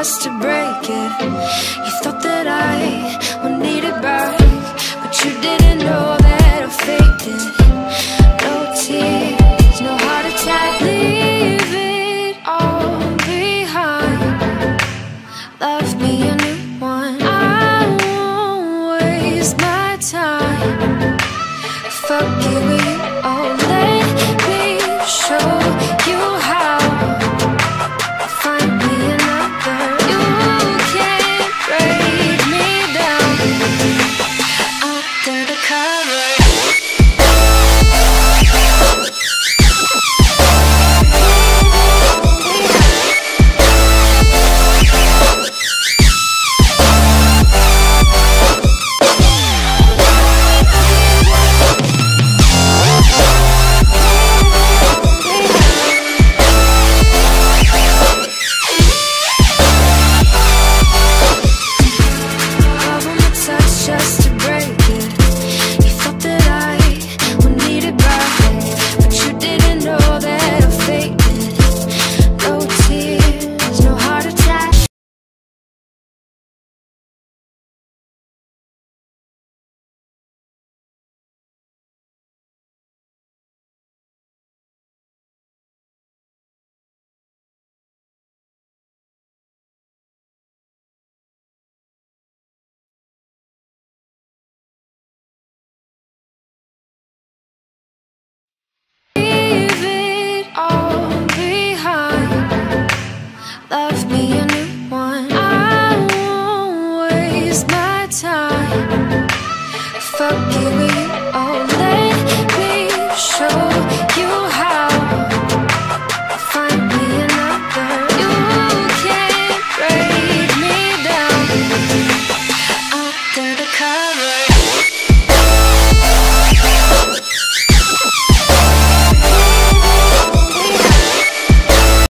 it. You thought that I would need it back, but you didn't know that I faked it. No tears, no heart attack. Leave it all behind. Love me a new one. I won't waste my time. Fuck you, you. Oh, let me show I